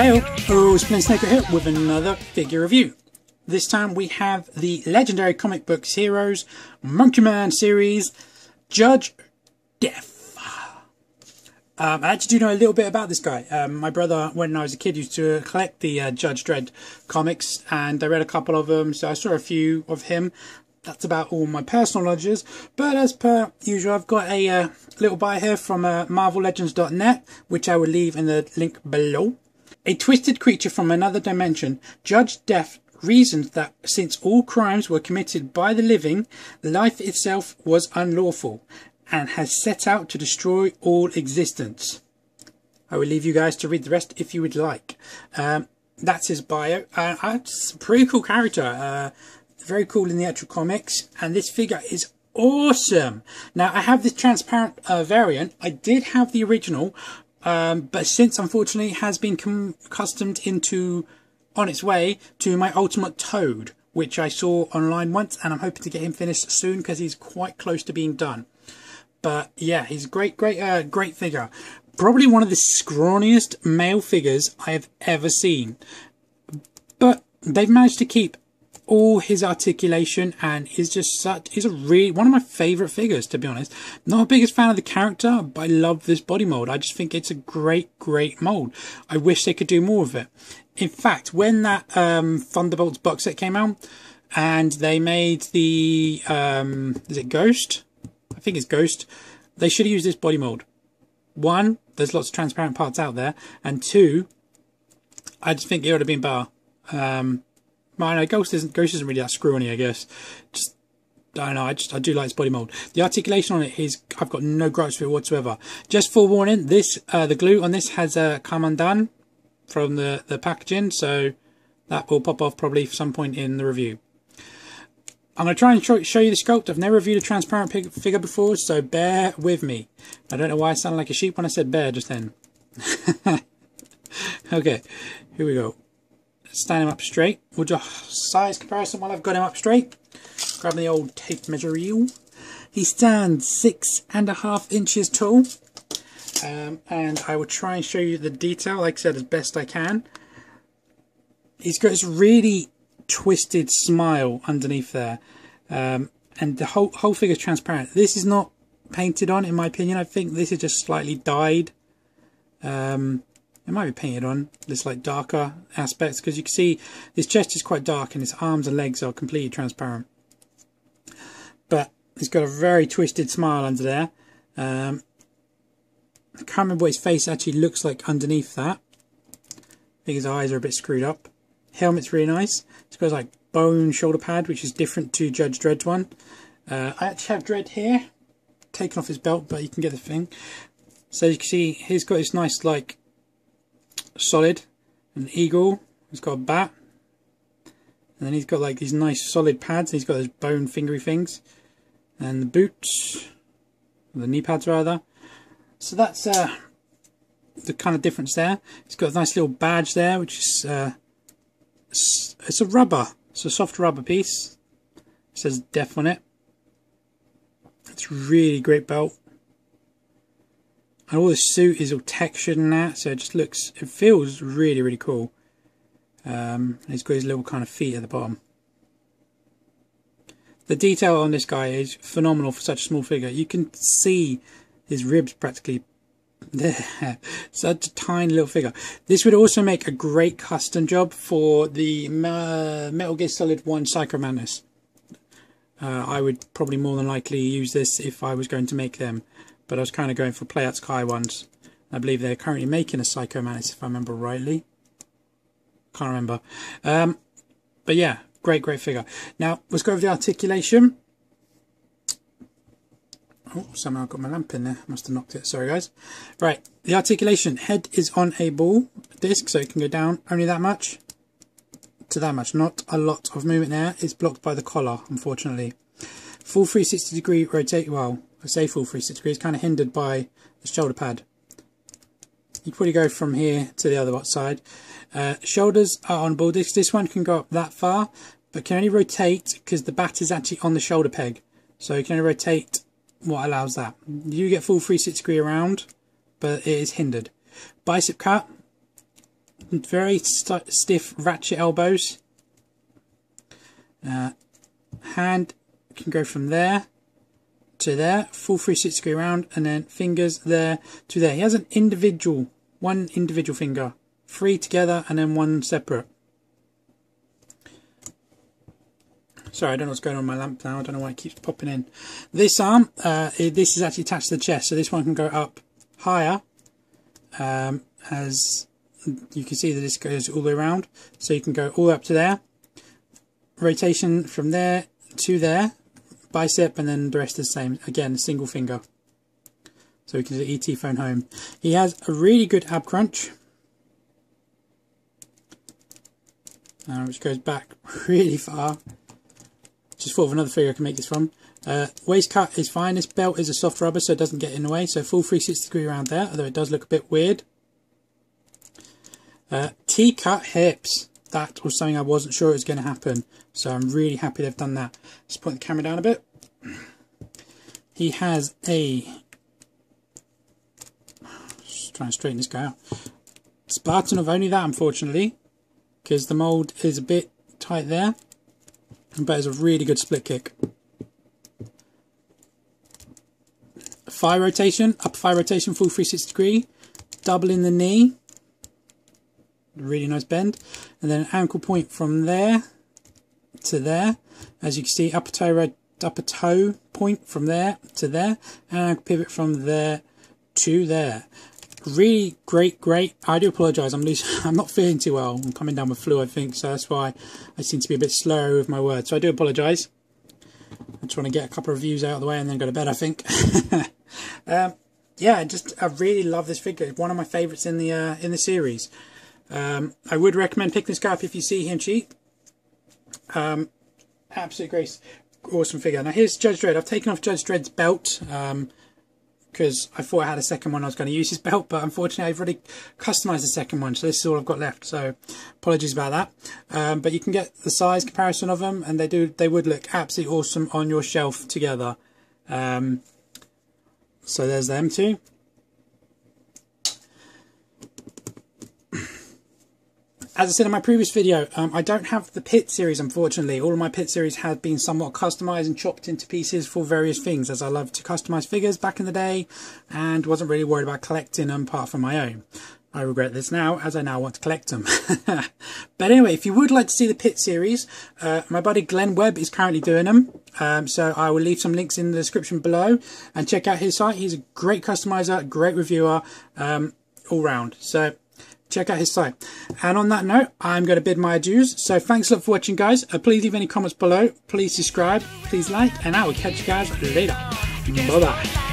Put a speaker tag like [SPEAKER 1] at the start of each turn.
[SPEAKER 1] Hail! Oh, Splint Snaker here with another figure review. This time we have the legendary comic books heroes Monkeyman series Judge Death. Um, I actually do know a little bit about this guy. Um, my brother, when I was a kid, used to collect the uh, Judge Dredd comics, and I read a couple of them, so I saw a few of him. That's about all my personal knowledge But as per usual, I've got a uh, little buy here from uh, MarvelLegends.net, which I will leave in the link below. A twisted creature from another dimension, Judge Death reasoned that since all crimes were committed by the living, life itself was unlawful, and has set out to destroy all existence. I will leave you guys to read the rest if you would like. Um, that's his bio. Uh, it's a pretty cool character. Uh, very cool in the actual comics, and this figure is awesome. Now, I have this transparent uh, variant. I did have the original, um, but since unfortunately has been accustomed into on its way to my ultimate toad which I saw online once and I'm hoping to get him finished soon because he's quite close to being done. But yeah he's a great great uh, great figure. Probably one of the scrawniest male figures I have ever seen. But they've managed to keep all his articulation and he's just such he's a really one of my favorite figures to be honest. Not a biggest fan of the character but i love this body mold. I just think it's a great great mold. I wish they could do more of it. In fact when that um thunderbolts box set came out and they made the um is it ghost? I think it's ghost. They should have used this body mold. One there's lots of transparent parts out there and two i just think it would have been better. Um I know Ghost isn't Ghost isn't really that screwy, I guess. Just I don't know. I just I do like its body mold. The articulation on it is I've got no gripes with it whatsoever. Just forewarning, this uh, the glue on this has a uh, from the the packaging, so that will pop off probably some point in the review. I'm going to try and show, show you the sculpt. I've never reviewed a transparent figure before, so bear with me. I don't know why I sounded like a sheep when I said bear just then. okay, here we go stand him up straight. We'll do a size comparison while I've got him up straight. Grab the old tape measure reel. He stands six and a half inches tall. Um, and I will try and show you the detail, like I said, as best I can. He's got this really twisted smile underneath there. Um, and the whole, whole figure is transparent. This is not painted on, in my opinion. I think this is just slightly dyed. Um, it might be painted on this like darker aspects because you can see his chest is quite dark and his arms and legs are completely transparent. But he's got a very twisted smile under there. Um, I can't remember what his face actually looks like underneath that. I think his eyes are a bit screwed up. Helmet's really nice. It's got like bone shoulder pad which is different to Judge Dredd's one. Uh, I actually have Dredd here taken off his belt but you can get the thing. So you can see he's got this nice like solid. An eagle. He's got a bat. And then he's got like these nice solid pads. He's got those bone fingery things. And the boots. The knee pads rather. So that's uh, the kind of difference there. He's got a nice little badge there, which is uh, it's, it's a rubber. It's a soft rubber piece. It says death on it. It's really great belt and all the suit is all textured and that so it just looks it feels really really cool. Um, he's got his little kind of feet at the bottom. The detail on this guy is phenomenal for such a small figure. You can see his ribs practically there such a tiny little figure. This would also make a great custom job for the uh, Metal Gear Solid 1 Psycho Mantis uh, I would probably more than likely use this if I was going to make them but I was kind of going for Play Arts Kai ones. I believe they're currently making a Psycho Mantis, if I remember rightly. Can't remember. Um, but yeah, great, great figure. Now, let's go over the articulation. Oh, somehow I got my lamp in there. Must have knocked it. Sorry, guys. Right, the articulation. Head is on a ball disc, so it can go down only that much to that much. Not a lot of movement there. It's blocked by the collar, unfortunately. Full 360 degree rotate. Well, I say full 360 degrees, kind of hindered by the shoulder pad. You probably go from here to the other side. Uh, shoulders are on ball disc. This one can go up that far, but can only rotate because the bat is actually on the shoulder peg. So you can only rotate what allows that. You get full 360 degree around, but it is hindered. Bicep cut. very st stiff ratchet elbows. Uh, hand can go from there to there, full 360 degree round, and then fingers there to there. He has an individual, one individual finger, three together, and then one separate. Sorry, I don't know what's going on with my lamp now. I don't know why it keeps popping in. This arm, uh, this is actually attached to the chest, so this one can go up higher, um, as you can see that this goes all the way around. So you can go all up to there. Rotation from there to there, bicep, and then the rest is the same. Again, single finger. So we can do ET phone home. He has a really good ab crunch. Uh, which goes back really far. Just thought of another figure I can make this from. Uh, waist cut is fine. This belt is a soft rubber so it doesn't get in the way. So full 360 degree around there, although it does look a bit weird. Uh, T-cut hips. That was something I wasn't sure was going to happen. So I'm really happy they've done that. Let's put the camera down a bit. He has a... Trying to straighten this guy out. Spartan of only that, unfortunately. Because the mould is a bit tight there. But it's a really good split kick. Thigh rotation, upper thigh rotation, full 360 degree. Double in the knee really nice bend. And then an ankle point from there to there. As you can see upper toe upper toe point from there to there. And pivot from there to there. Really great great. I do apologize. I'm losing, I'm not feeling too well. I'm coming down with flu I think. So that's why I seem to be a bit slow with my words. So I do apologize. I'm trying to get a couple of views out of the way and then go to bed I think. Um, yeah I just I really love this figure. One of my favorites in the uh, in the series um, I would recommend picking this guy up if you see him cheap. Um, absolute grace, awesome figure. Now here's Judge Dredd. I've taken off Judge Dredd's belt because um, I thought I had a second one. I was going to use his belt, but unfortunately I've already customized the second one, so this is all I've got left. So apologies about that. Um, but you can get the size comparison of them, and they do they would look absolutely awesome on your shelf together. Um, so there's them two. As I said in my previous video, um, I don't have the Pitt series, unfortunately. All of my Pitt series have been somewhat customized and chopped into pieces for various things, as I love to customize figures back in the day and wasn't really worried about collecting them apart from my own. I regret this now, as I now want to collect them. but anyway, if you would like to see the Pitt series, uh, my buddy Glen Webb is currently doing them. Um, so I will leave some links in the description below and check out his site. He's a great customizer, great reviewer, um, all round. So check out his site. And on that note, I'm going to bid my adieus. So thanks a lot for watching, guys. Uh, please leave any comments below. Please subscribe. Please like. And I will catch you guys later. Bye-bye.